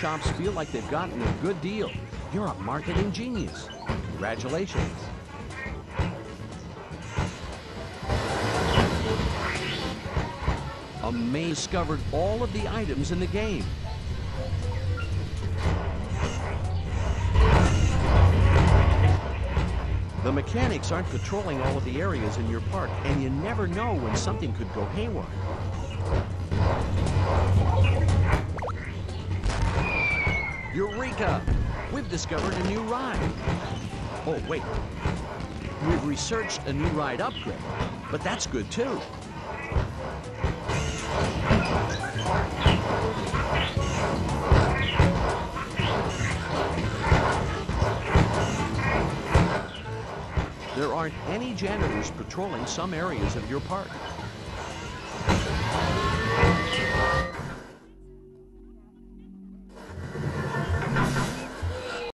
Chomps feel like they've gotten a good deal. You're a marketing genius. Congratulations. A maze discovered all of the items in the game. The mechanics aren't patrolling all of the areas in your park, and you never know when something could go haywire. Eureka! We've discovered a new ride. Oh, wait. We've researched a new ride upgrade, but that's good too. There aren't any janitors patrolling some areas of your park.